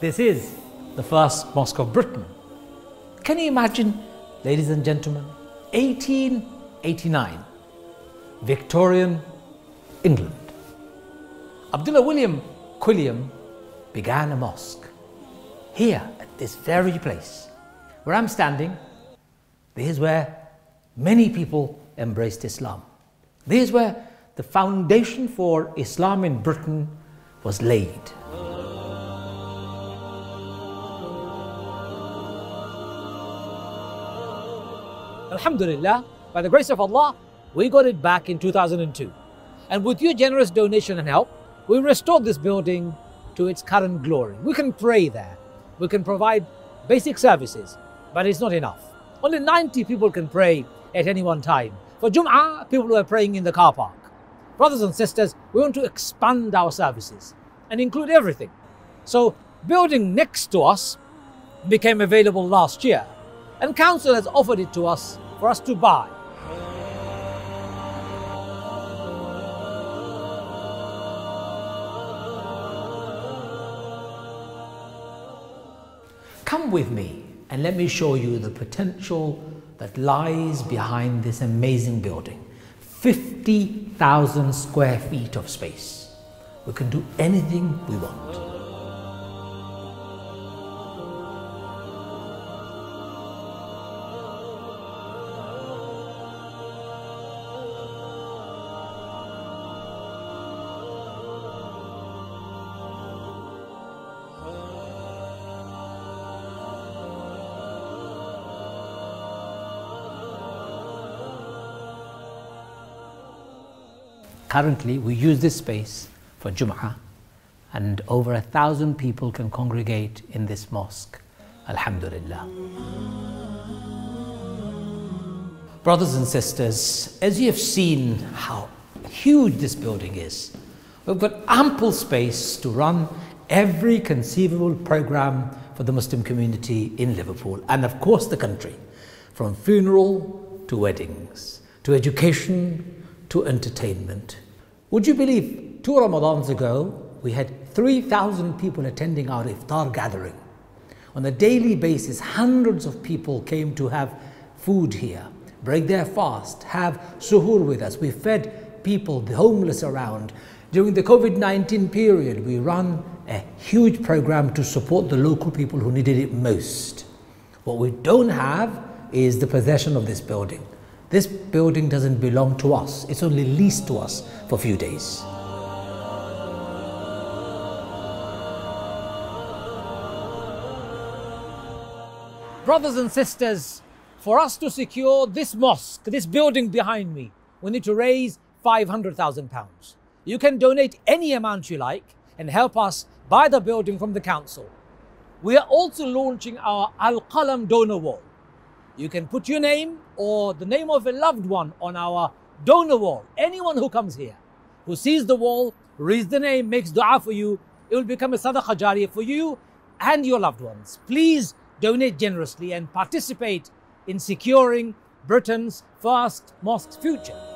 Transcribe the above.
This is the first mosque of Britain. Can you imagine, ladies and gentlemen, 1889, Victorian England. Abdullah William Quilliam began a mosque here at this very place where I'm standing. This is where many people embraced Islam. This is where the foundation for Islam in Britain was laid. Alhamdulillah, by the grace of Allah, we got it back in 2002. And with your generous donation and help, we restored this building to its current glory. We can pray there. We can provide basic services, but it's not enough. Only 90 people can pray at any one time. For Jum'ah, people were praying in the car park. Brothers and sisters, we want to expand our services and include everything. So, building next to us became available last year, and council has offered it to us for us to buy. Come with me and let me show you the potential that lies behind this amazing building. 50,000 square feet of space. We can do anything we want. Currently, we use this space for Jum'ah, and over a thousand people can congregate in this mosque. Alhamdulillah. Brothers and sisters, as you have seen how huge this building is, we've got ample space to run every conceivable program for the Muslim community in Liverpool and, of course, the country, from funeral to weddings, to education to entertainment. Would you believe two Ramadans ago, we had 3,000 people attending our iftar gathering. On a daily basis, hundreds of people came to have food here, break their fast, have suhoor with us. We fed people, the homeless around. During the COVID 19 period, we run a huge program to support the local people who needed it most. What we don't have is the possession of this building. This building doesn't belong to us, it's only leased to us for a few days. Brothers and sisters, for us to secure this mosque, this building behind me, we need to raise £500,000. You can donate any amount you like and help us buy the building from the council. We are also launching our Al Qalam donor wall. You can put your name or the name of a loved one on our donor wall. Anyone who comes here, who sees the wall, reads the name, makes dua for you, it will become a sadaqah jariyah for you and your loved ones. Please donate generously and participate in securing Britain's first mosque future.